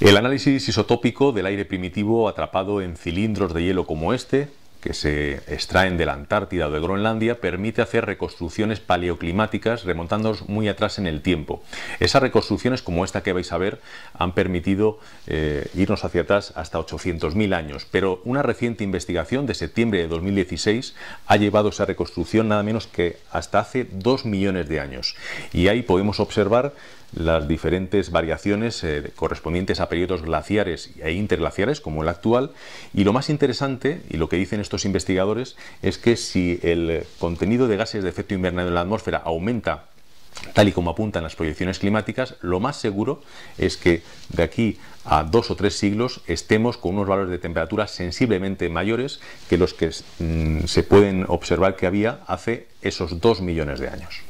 El análisis isotópico del aire primitivo atrapado en cilindros de hielo como este, que se extraen de la Antártida o de Groenlandia, permite hacer reconstrucciones paleoclimáticas remontándonos muy atrás en el tiempo. Esas reconstrucciones, como esta que vais a ver, han permitido eh, irnos hacia atrás hasta 800.000 años, pero una reciente investigación de septiembre de 2016 ha llevado esa reconstrucción nada menos que hasta hace 2 millones de años. Y ahí podemos observar las diferentes variaciones eh, correspondientes a periodos glaciares e interglaciares como el actual y lo más interesante y lo que dicen estos investigadores es que si el contenido de gases de efecto invernadero en la atmósfera aumenta tal y como apuntan las proyecciones climáticas, lo más seguro es que de aquí a dos o tres siglos estemos con unos valores de temperatura sensiblemente mayores que los que mm, se pueden observar que había hace esos dos millones de años.